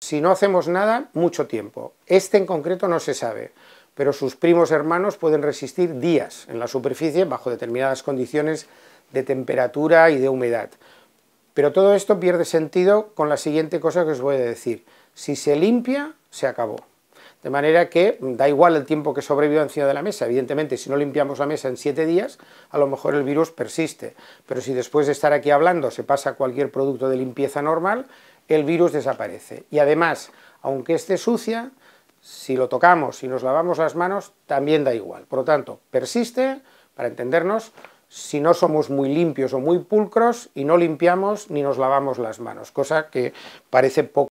Si no hacemos nada, mucho tiempo. Este en concreto no se sabe, pero sus primos hermanos pueden resistir días en la superficie bajo determinadas condiciones de temperatura y de humedad. Pero todo esto pierde sentido con la siguiente cosa que os voy a decir. Si se limpia, se acabó. De manera que da igual el tiempo que sobreviva encima de la mesa. Evidentemente, si no limpiamos la mesa en siete días, a lo mejor el virus persiste. Pero si después de estar aquí hablando se pasa cualquier producto de limpieza normal, el virus desaparece. Y además, aunque esté sucia, si lo tocamos, si nos lavamos las manos, también da igual. Por lo tanto, persiste, para entendernos, si no somos muy limpios o muy pulcros y no limpiamos ni nos lavamos las manos, cosa que parece poco